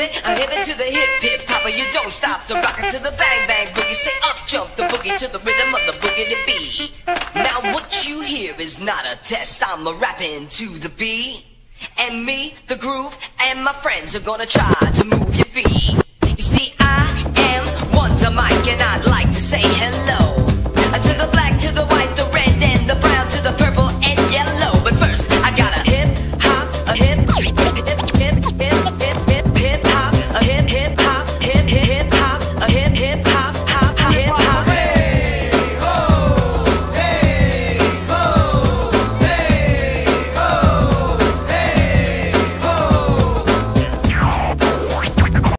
it, I hip it to the hip hip hopper. You don't stop the rockin' to the bang bang boogie. Say up jump the boogie to the rhythm of the boogie to beat. Now what you hear is not a test. I'm a rapping to the beat. And me, the groove, and my friends are gonna try to move your feet. You see, I am Wonder Mike, and I'd like to say hello.